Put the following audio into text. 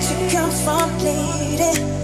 Did you come from, lady?